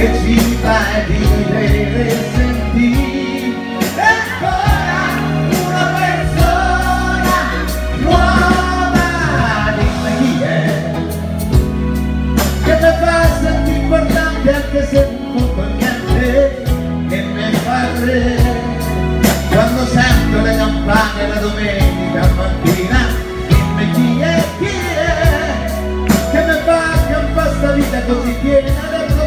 che ci fai vivere e sentire. Ancora una persona nuova dimmi chi è che mi fa sentire importante anche se un po' niente che mi fa re. Quando sento le campane la domenica mattina dimmi chi è chi è che mi fa che un po' sta vita così piena